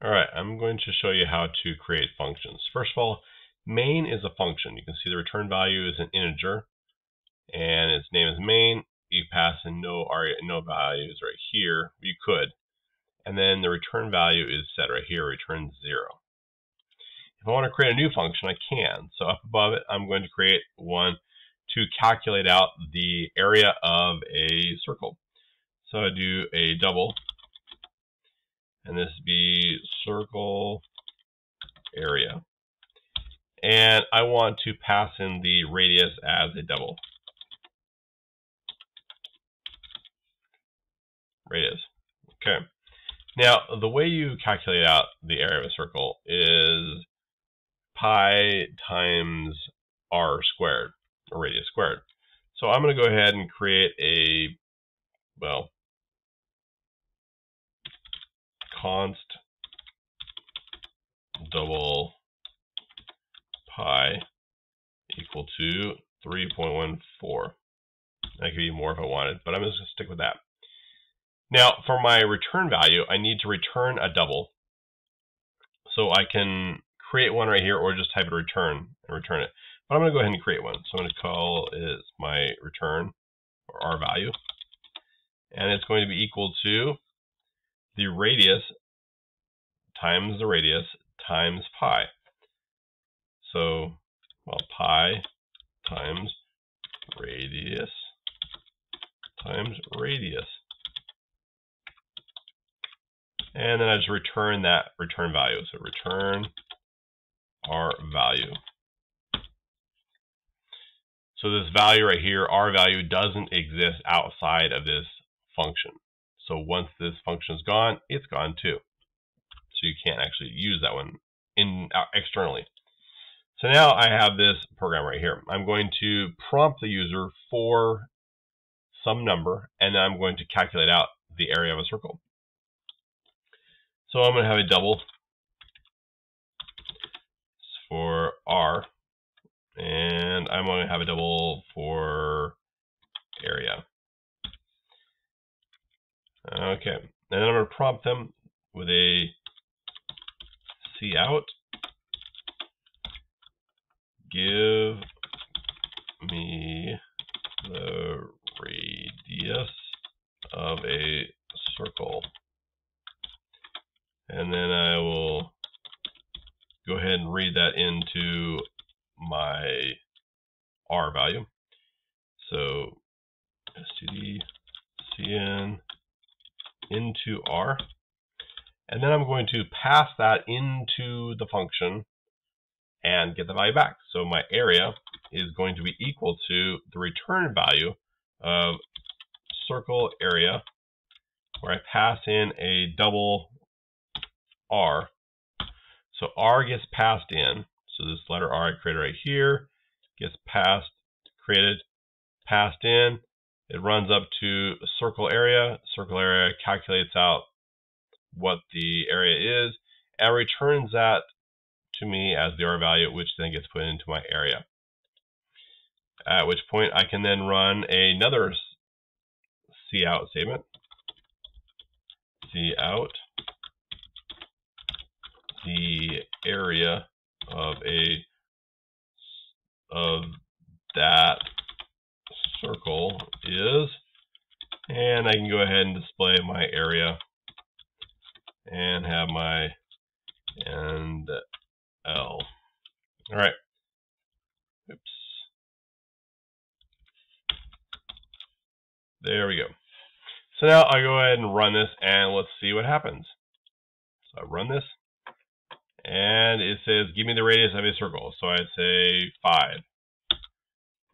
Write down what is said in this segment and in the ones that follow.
All right, I'm going to show you how to create functions. First of all, main is a function. You can see the return value is an integer, and its name is main. You pass in no no values right here. You could, and then the return value is set right here, return zero. If I want to create a new function, I can. So up above it, I'm going to create one to calculate out the area of a circle. So I do a double and this be circle area. And I want to pass in the radius as a double. Radius. Okay. Now, the way you calculate out the area of a circle is pi times r squared, or radius squared. So I'm going to go ahead and create a, well, const double pi equal to 3.14. I could be more if I wanted, but I'm just going to stick with that. Now, for my return value, I need to return a double. So I can create one right here or just type it return and return it. But I'm going to go ahead and create one. So I'm going to call it my return or r value. And it's going to be equal to the radius times the radius times pi. So, well, pi times radius times radius. And then I just return that return value. So return r value. So this value right here, r value, doesn't exist outside of this function. So once this function is gone, it's gone too. So you can't actually use that one in uh, externally. So now I have this program right here. I'm going to prompt the user for some number, and then I'm going to calculate out the area of a circle. So I'm going to have a double for R, and I'm going to have a double for area. Okay, and then I'm going to prompt them with a out. Give me the radius of a circle. And then I will go ahead and read that into my R value. So std cin into R. And then I'm going to pass that into the function and get the value back. So my area is going to be equal to the return value of circle area, where I pass in a double R. So R gets passed in. So this letter R I created right here gets passed, created, passed in. It runs up to circle area. Circle area calculates out what the area is and returns that to me as the R value, which then gets put into my area. At which point I can then run another cout statement. cout the area of a of that circle is, and I can go ahead and display my area and have my and L. All right. Oops. There we go. So now I go ahead and run this and let's see what happens. So I run this and it says give me the radius of a circle. So I say 5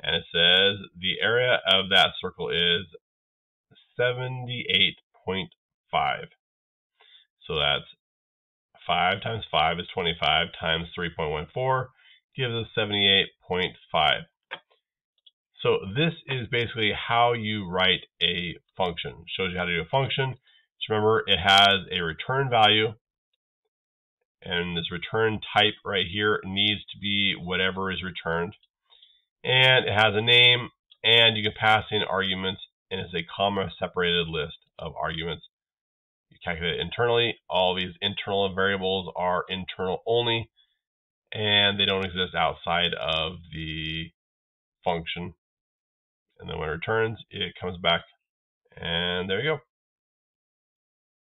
and it says the area of that circle is 78.5. So that's 5 times 5 is 25 times 3.14 gives us 78.5. So this is basically how you write a function. Shows you how to do a function. Just remember it has a return value and this return type right here needs to be whatever is returned and it has a name and you can pass in arguments and it's a comma separated list of arguments. You calculate it internally. All these internal variables are internal only, and they don't exist outside of the function. And then when it returns, it comes back, and there you go.